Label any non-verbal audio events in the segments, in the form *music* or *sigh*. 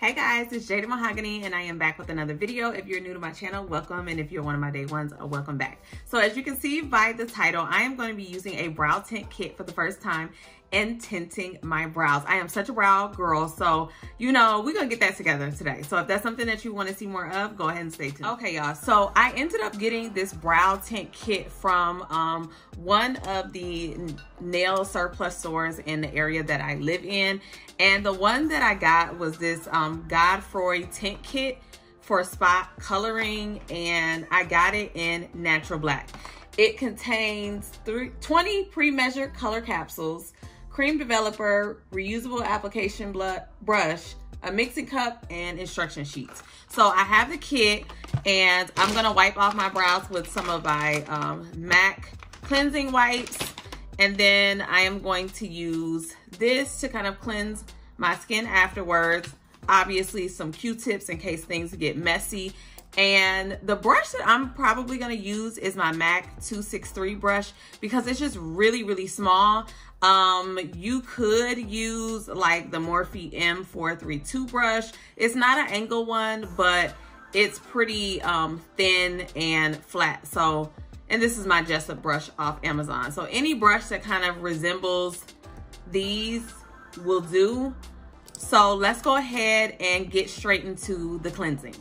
Hey guys, it's Jada Mahogane and I am back with another video. If you're new to my channel, welcome. And if you're one of my day ones, uh, welcome back. So as you can see by the title, I am going to be using a brow tint kit for the first time and tinting my brows. I am such a brow girl, so you know, we're gonna get that together today. So if that's something that you wanna see more of, go ahead and stay tuned. Okay, y'all, so I ended up getting this brow tint kit from um, one of the nail surplus stores in the area that I live in. And the one that I got was this um, Godefroy tint kit for spot coloring and I got it in natural black. It contains three, 20 pre-measured color capsules, cream developer, reusable application brush, a mixing cup, and instruction sheets. So I have the kit and I'm gonna wipe off my brows with some of my um, MAC cleansing wipes. And then I am going to use this to kind of cleanse my skin afterwards. Obviously some Q-tips in case things get messy. And the brush that I'm probably gonna use is my MAC 263 brush because it's just really, really small. Um, you could use like the Morphe M432 brush. It's not an angle one, but it's pretty um, thin and flat. So, and this is my Jessup brush off Amazon. So any brush that kind of resembles these will do. So let's go ahead and get straight into the cleansing.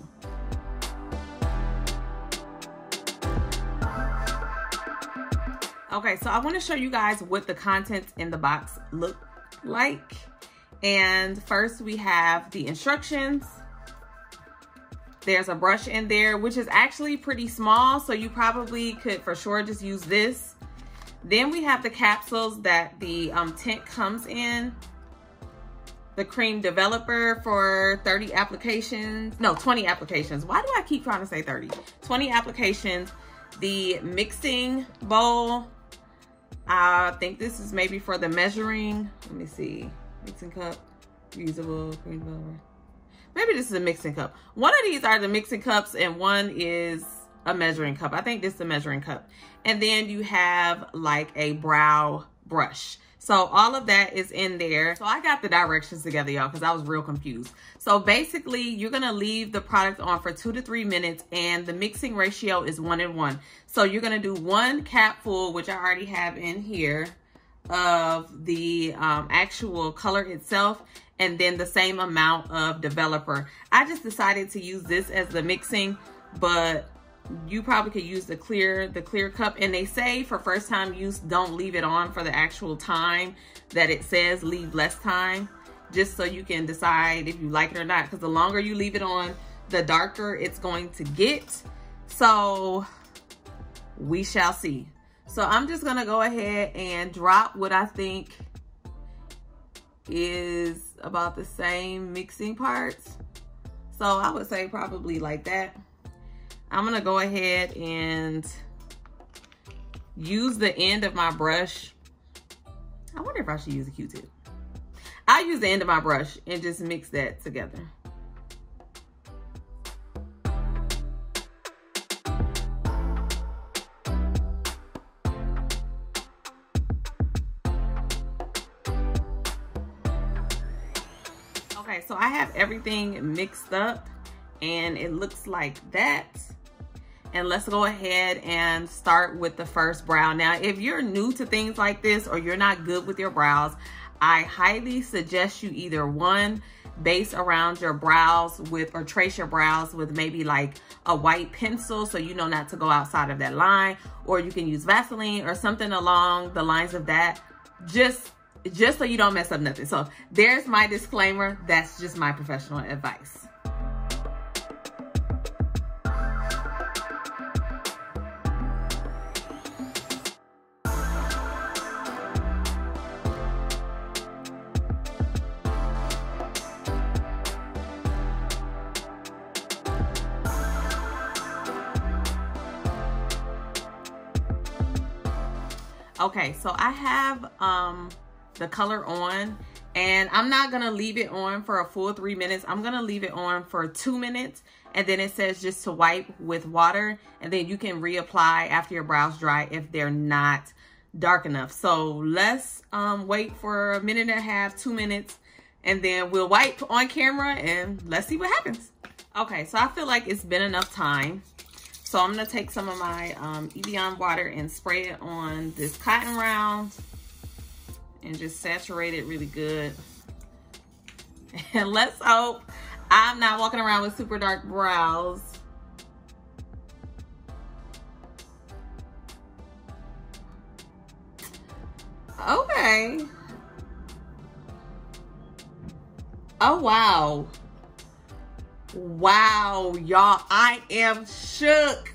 Okay, so I want to show you guys what the contents in the box look like. And first we have the instructions. There's a brush in there, which is actually pretty small. So you probably could for sure just use this. Then we have the capsules that the um, tint comes in. The cream developer for 30 applications. No, 20 applications. Why do I keep trying to say 30? 20 applications. The mixing bowl I think this is maybe for the measuring. Let me see. Mixing cup, usable cream developer. Maybe this is a mixing cup. One of these are the mixing cups and one is a measuring cup. I think this is a measuring cup. And then you have like a brow brush. So all of that is in there. So I got the directions together, y'all, because I was real confused. So basically, you're going to leave the product on for two to three minutes, and the mixing ratio is one in one. So you're going to do one cap full, which I already have in here, of the um, actual color itself, and then the same amount of developer. I just decided to use this as the mixing, but you probably could use the clear the clear cup. And they say for first time use don't leave it on for the actual time that it says leave less time just so you can decide if you like it or not. Because the longer you leave it on the darker it's going to get. So we shall see. So i'm just gonna go ahead and drop what i think is about the same mixing parts. So i would say probably like that I'm gonna go ahead and use the end of my brush. I wonder if I should use a Q-tip. I'll use the end of my brush and just mix that together. Okay, so I have everything mixed up and it looks like that and let's go ahead and start with the first brow. Now, if you're new to things like this or you're not good with your brows, I highly suggest you either one, base around your brows with or trace your brows with maybe like a white pencil so you know not to go outside of that line or you can use Vaseline or something along the lines of that just just so you don't mess up nothing. So there's my disclaimer. That's just my professional advice. Okay, so I have um, the color on and I'm not gonna leave it on for a full three minutes. I'm gonna leave it on for two minutes and then it says just to wipe with water and then you can reapply after your brows dry if they're not dark enough. So let's um, wait for a minute and a half, two minutes, and then we'll wipe on camera and let's see what happens. Okay, so I feel like it's been enough time. So I'm gonna take some of my um, Evian water and spray it on this cotton round and just saturate it really good. *laughs* And let's hope I'm not walking around with super dark brows. Okay. Oh, wow. Wow, y'all. I am shook.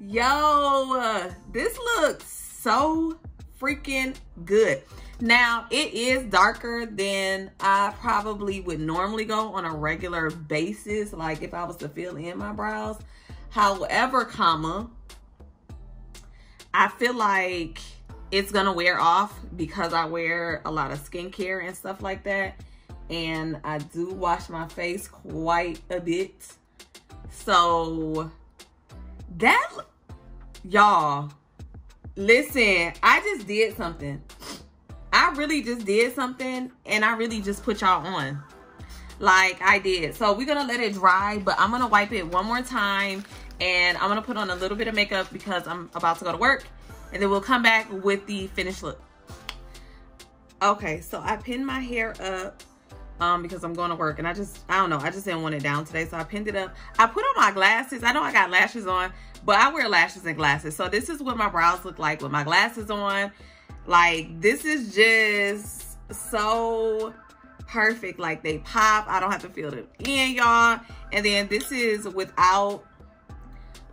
Yo, this looks so freaking good. Now, it is darker than I probably would normally go on a regular basis, like if I was to fill in my brows. However, comma, I feel like it's gonna wear off because I wear a lot of skincare and stuff like that. And I do wash my face quite a bit. So that, y'all, listen, I just did something. I really just did something and I really just put y'all on like I did. So we're gonna let it dry, but I'm gonna wipe it one more time and I'm gonna put on a little bit of makeup because I'm about to go to work and then we'll come back with the finished look. Okay, so I pinned my hair up um, because I'm going to work and I just, I don't know, I just didn't want it down today. So I pinned it up. I put on my glasses. I know I got lashes on, but I wear lashes and glasses. So this is what my brows look like with my glasses on. Like this is just so perfect. Like they pop. I don't have to feel them in, y'all. And then this is without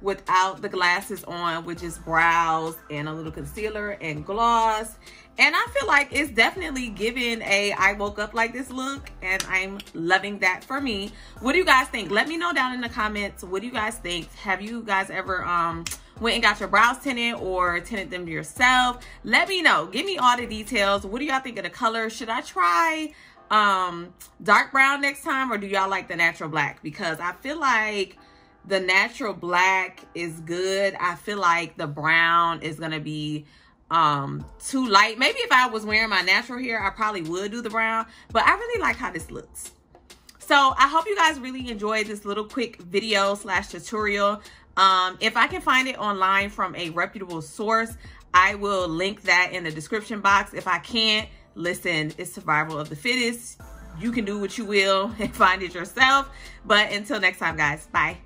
without the glasses on, which is brows and a little concealer and gloss. And I feel like it's definitely giving a I woke up like this look and I'm loving that for me. What do you guys think? Let me know down in the comments. What do you guys think? Have you guys ever um went and got your brows tinted or tinted them yourself? Let me know. Give me all the details. What do y'all think of the color? Should I try um dark brown next time or do y'all like the natural black? Because I feel like the natural black is good. I feel like the brown is going to be um too light. Maybe if I was wearing my natural hair, I probably would do the brown. But I really like how this looks. So I hope you guys really enjoyed this little quick video slash tutorial. Um, if I can find it online from a reputable source, I will link that in the description box. If I can't, listen, it's survival of the fittest. You can do what you will *laughs* and find it yourself. But until next time, guys, bye.